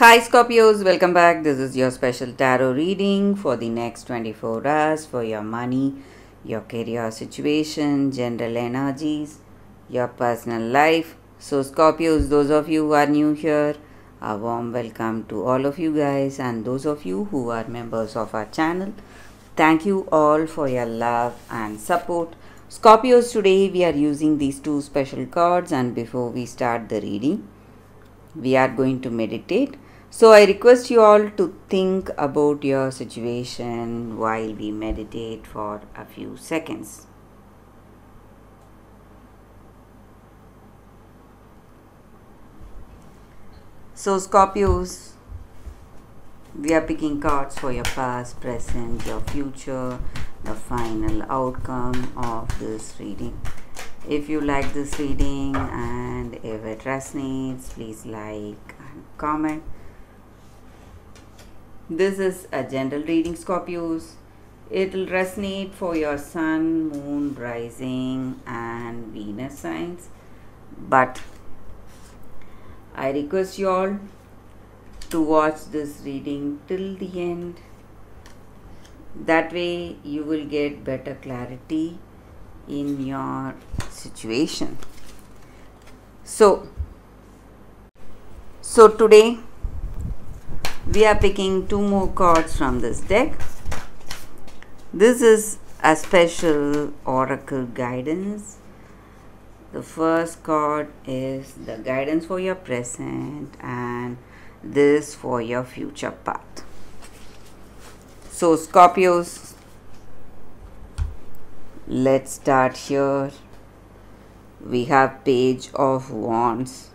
Hi Scorpios, welcome back. This is your special tarot reading for the next 24 hours for your money, your career situation, general energies, your personal life. So, Scorpios, those of you who are new here, a warm welcome to all of you guys, and those of you who are members of our channel. Thank you all for your love and support. Scorpios, today we are using these two special cards, and before we start the reading, we are going to meditate. So, I request you all to think about your situation while we meditate for a few seconds. So, Scorpios, we are picking cards for your past, present, your future, the final outcome of this reading. If you like this reading and if it resonates, please like and comment. This is a general reading, Scorpios. It will resonate for your sun, moon, rising, and Venus signs. But I request you all to watch this reading till the end. That way, you will get better clarity in your situation. So, so today we are picking two more cards from this deck. This is a special oracle guidance. The first card is the guidance for your present and this for your future path. So, Scorpios, let's start here. We have Page of Wands.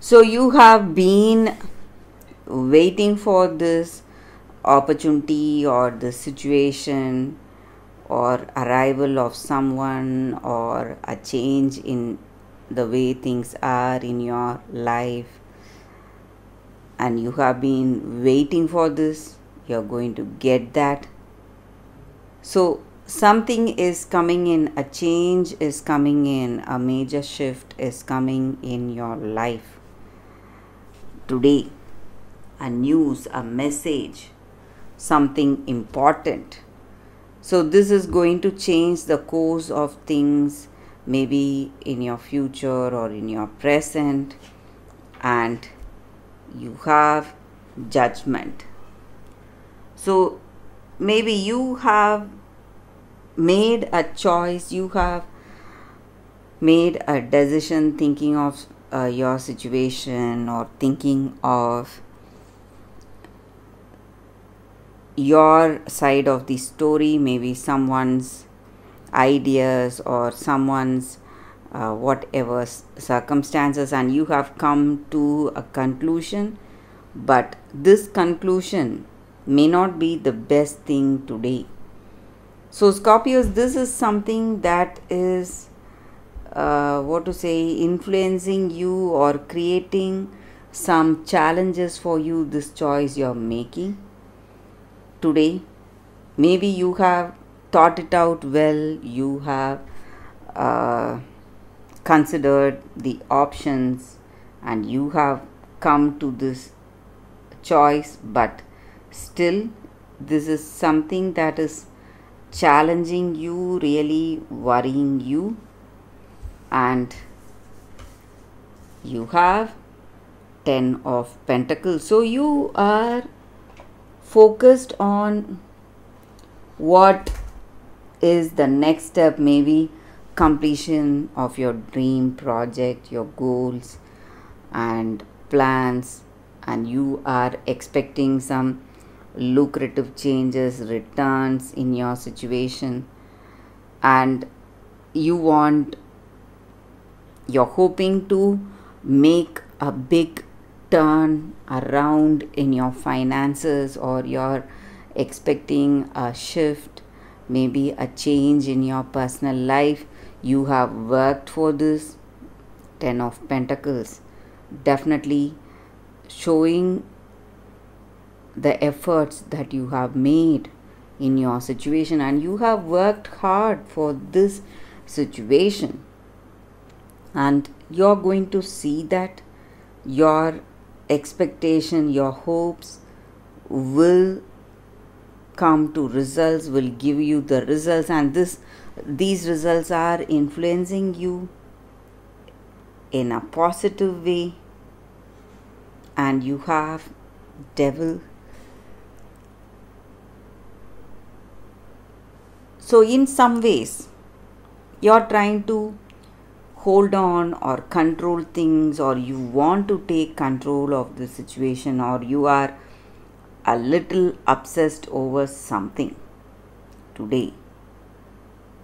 So, you have been waiting for this opportunity or the situation or arrival of someone or a change in the way things are in your life and you have been waiting for this you're going to get that. So something is coming in a change is coming in a major shift is coming in your life today a news a message something important. So this is going to change the course of things maybe in your future or in your present and you have judgment. So maybe you have made a choice you have made a decision thinking of uh, your situation or thinking of your side of the story, maybe someone's ideas or someone's uh, whatever circumstances, and you have come to a conclusion, but this conclusion may not be the best thing today. So, Scorpios, this is something that is uh, what to say influencing you or creating some challenges for you, this choice you're making today. Maybe you have thought it out well. You have uh, considered the options and you have come to this choice but still this is something that is challenging you really worrying you. And you have 10 of pentacles. So you are focused on what is the next step maybe completion of your dream project your goals and plans and you are expecting some lucrative changes returns in your situation and you want you're hoping to make a big turn around in your finances or you're expecting a shift maybe a change in your personal life you have worked for this 10 of pentacles. Definitely showing the efforts that you have made in your situation and you have worked hard for this situation. And you're going to see that your expectation your hopes will come to results will give you the results. And this these results are influencing you in a positive way. And you have devil. So in some ways you're trying to hold on or control things or you want to take control of the situation or you are a little obsessed over something today.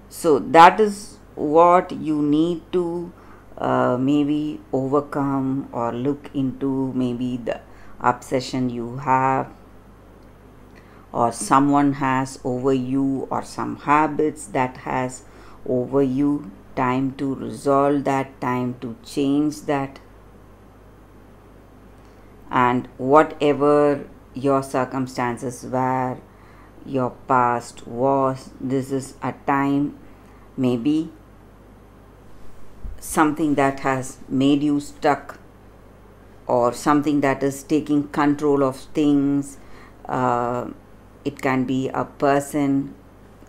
So that is what you need to uh, maybe overcome or look into maybe the obsession you have or someone has over you or some habits that has over you time to resolve that time to change that. And whatever your circumstances were your past was this is a time maybe something that has made you stuck or something that is taking control of things. Uh, it can be a person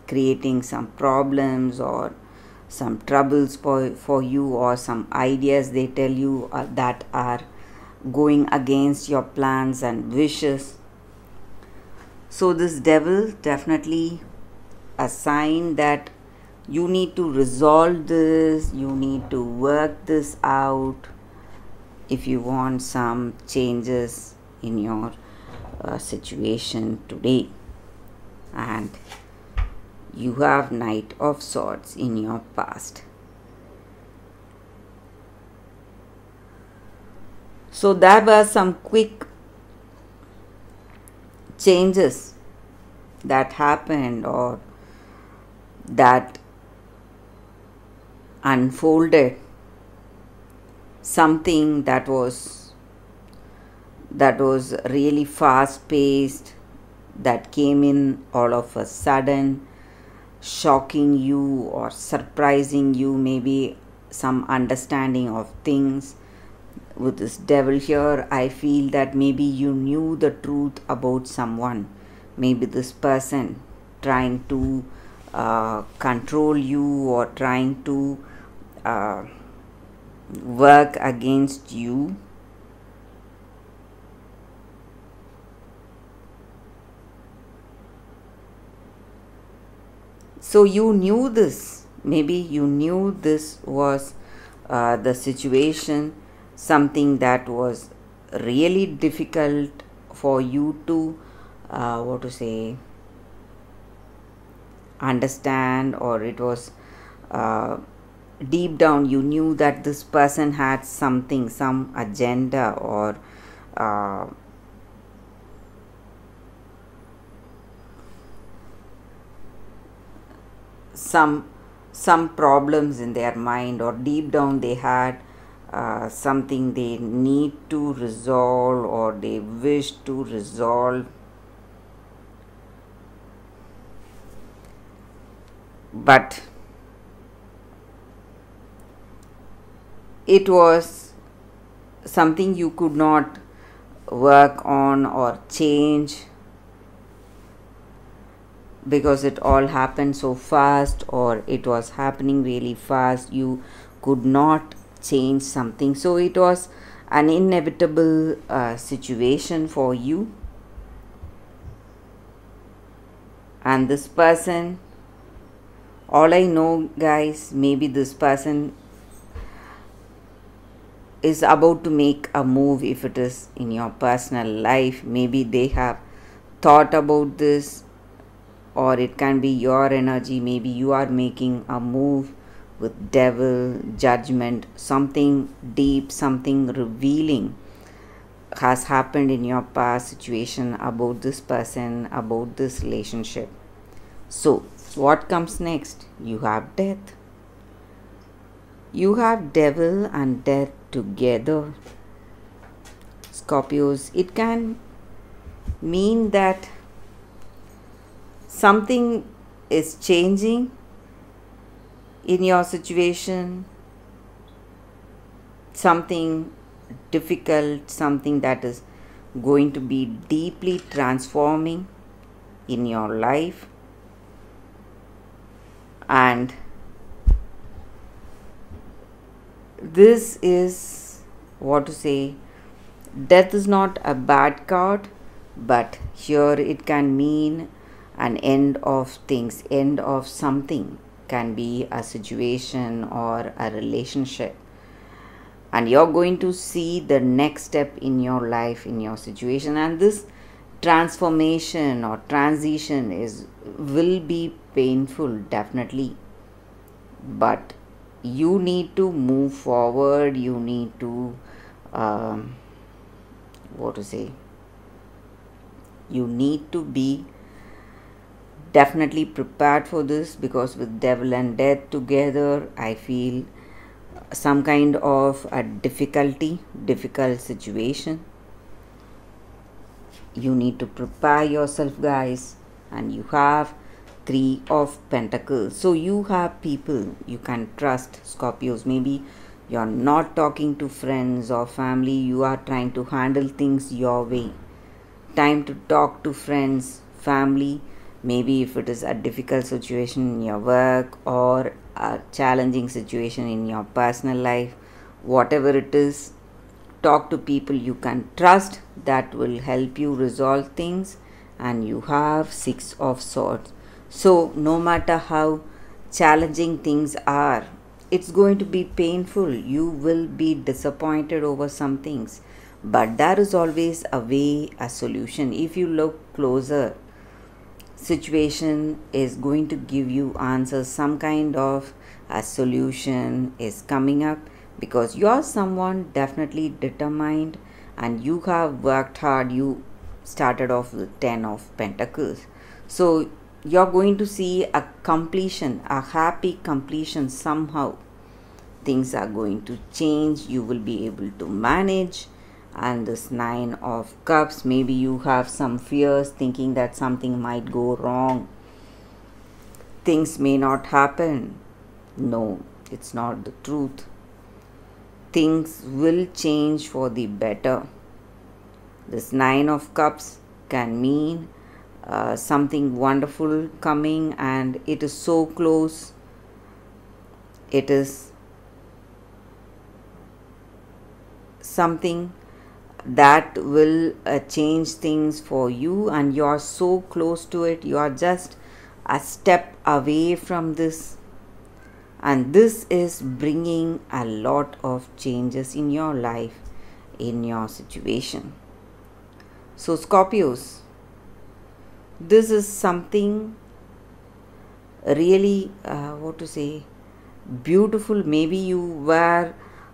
creating some problems or some troubles for, for you or some ideas they tell you uh, that are going against your plans and wishes. So this devil definitely a sign that you need to resolve this you need to work this out if you want some changes in your uh, situation today. And you have knight of swords in your past. So there were some quick changes that happened or that unfolded. Something that was that was really fast paced that came in all of a sudden shocking you or surprising you maybe some understanding of things with this devil here. I feel that maybe you knew the truth about someone maybe this person trying to uh, control you or trying to uh, work against you So you knew this. Maybe you knew this was uh, the situation, something that was really difficult for you to, uh, what to say, understand, or it was uh, deep down you knew that this person had something, some agenda, or some some problems in their mind or deep down they had uh, something they need to resolve or they wish to resolve. But it was something you could not work on or change because it all happened so fast or it was happening really fast you could not change something. So it was an inevitable uh, situation for you. And this person all i know guys maybe this person is about to make a move if it is in your personal life. Maybe they have thought about this or it can be your energy. Maybe you are making a move with devil judgment something deep something revealing has happened in your past situation about this person about this relationship. So what comes next? You have death. You have devil and death together. Scorpios it can mean that something is changing in your situation, something difficult, something that is going to be deeply transforming in your life. And this is what to say death is not a bad card but here it can mean an end of things end of something can be a situation or a relationship. And you're going to see the next step in your life in your situation. And this transformation or transition is will be painful definitely. But you need to move forward. You need to um, what to say? You need to be definitely prepared for this because with devil and death together i feel some kind of a difficulty difficult situation. You need to prepare yourself guys and you have three of pentacles. So you have people you can trust scorpios. Maybe you're not talking to friends or family. You are trying to handle things your way. Time to talk to friends family maybe if it is a difficult situation in your work or a challenging situation in your personal life whatever it is talk to people you can trust that will help you resolve things and you have six of swords so no matter how challenging things are it's going to be painful. You will be disappointed over some things. But there is always a way, a solution. If you look closer, situation is going to give you answers. Some kind of a solution is coming up because you're someone definitely determined and you have worked hard. You started off with 10 of Pentacles. So you're going to see a completion, a happy completion somehow things are going to change you will be able to manage and this nine of cups. Maybe you have some fears thinking that something might go wrong. Things may not happen. No it's not the truth. Things will change for the better. This nine of cups can mean uh, something wonderful coming and it is so close. It is something that will uh, change things for you and you're so close to it. You are just a step away from this. And this is bringing a lot of changes in your life in your situation. So scorpios this is something really uh, what to say beautiful. Maybe you were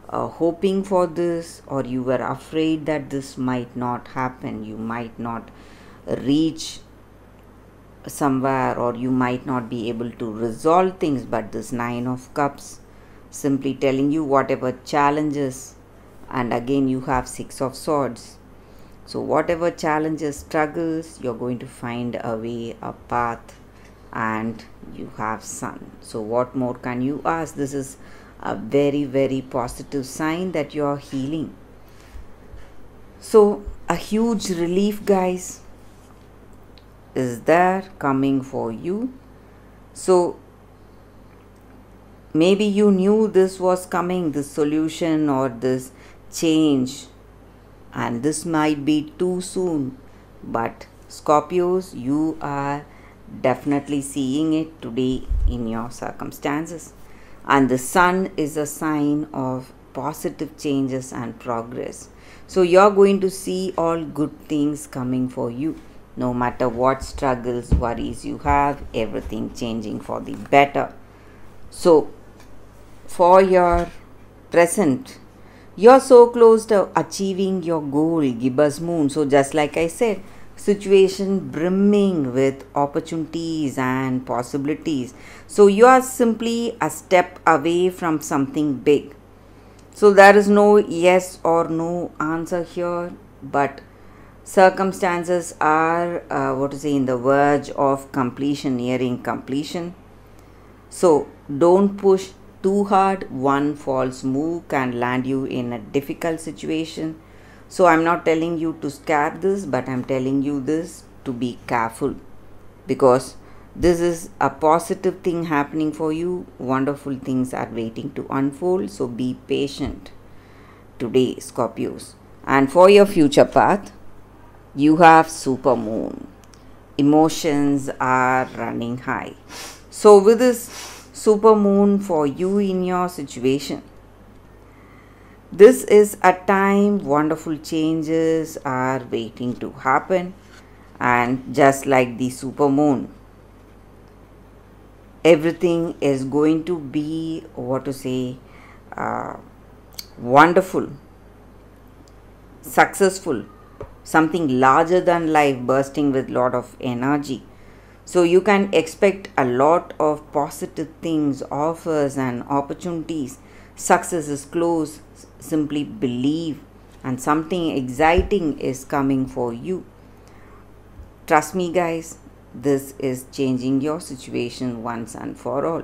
uh, hoping for this or you were afraid that this might not happen you might not reach somewhere or you might not be able to resolve things but this nine of cups simply telling you whatever challenges and again you have six of swords. So whatever challenges struggles you're going to find a way a path and you have sun. So what more can you ask? This is a very very positive sign that you are healing. So a huge relief guys is there coming for you. So maybe you knew this was coming this solution or this change and this might be too soon. But scorpios you are definitely seeing it today in your circumstances and the sun is a sign of positive changes and progress. So you're going to see all good things coming for you. No matter what struggles, worries you have, everything changing for the better. So, for your present, you're so close to achieving your goal, Gibbous Moon. So, just like I said, situation brimming with opportunities and possibilities. So you are simply a step away from something big. So there is no yes or no answer here, but circumstances are uh, what to say in the verge of completion, nearing completion. So don't push too hard, one false move can land you in a difficult situation. So I'm not telling you to scare this, but I'm telling you this to be careful because this is a positive thing happening for you. Wonderful things are waiting to unfold. So be patient today, Scorpios. And for your future path, you have super moon. Emotions are running high. So with this super moon for you in your situation. This is a time wonderful changes are waiting to happen, and just like the super moon, everything is going to be what to say uh, wonderful, successful, something larger than life bursting with lot of energy so you can expect a lot of positive things, offers, and opportunities. Success is close. Simply believe, and something exciting is coming for you. Trust me, guys, this is changing your situation once and for all.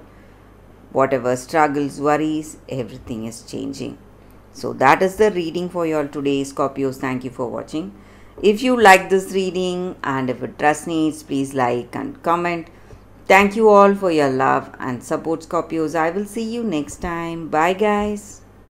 Whatever struggles, worries, everything is changing. So, that is the reading for you all today, Scorpios. Thank you for watching. If you like this reading and if it resonates, please like and comment. Thank you all for your love and support, Scorpios. I will see you next time. Bye, guys.